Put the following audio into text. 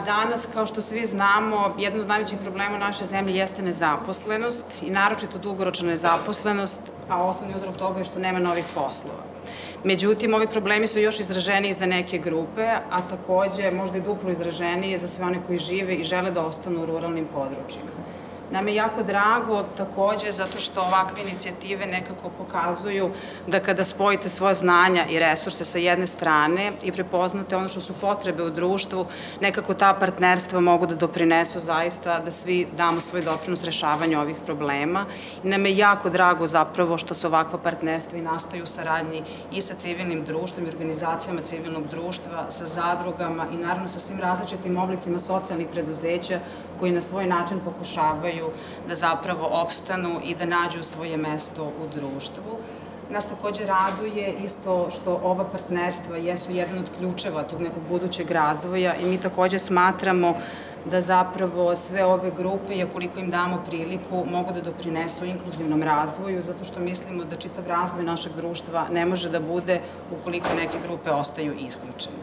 Danas, kao što svi znamo, jedan od najvećih problema u našoj zemlji jeste nezaposlenost i naročito dugoročna nezaposlenost, a osnovni uzrok toga je što nema novih poslova. Međutim, ovi problemi su još izraženiji za neke grupe, a takođe možda i duplo izraženije za sve one koji žive i žele da ostanu u ruralnim područjima. Nam je jako drago takođe zato što ovakve inicijative nekako pokazuju da kada spojite svoje znanja i resurse sa jedne strane i prepoznate ono što su potrebe u društvu, nekako ta partnerstva mogu da doprinesu zaista da svi damo svoj doprinos rešavanju ovih problema. I nam je jako drago zapravo što se ovakva partnerstva i nastaju u saradnji i sa civilnim društvom i organizacijama civilnog društva, sa zadrugama i naravno sa svim različitim oblicima socijalnih preduzeća koji na svoj način pokušavaju umeju da zapravo opstanu i da nađu svoje mesto u društvu. Nas takođe raduje isto što ova partnerstva jesu jedan od ključeva tog nekog budućeg razvoja i mi takođe smatramo da zapravo sve ove grupe, i akoliko im damo priliku, mogu da doprinesu inkluzivnom razvoju, zato što mislimo da čitav razvoj našeg društva ne može da bude ukoliko neke grupe ostaju isključene.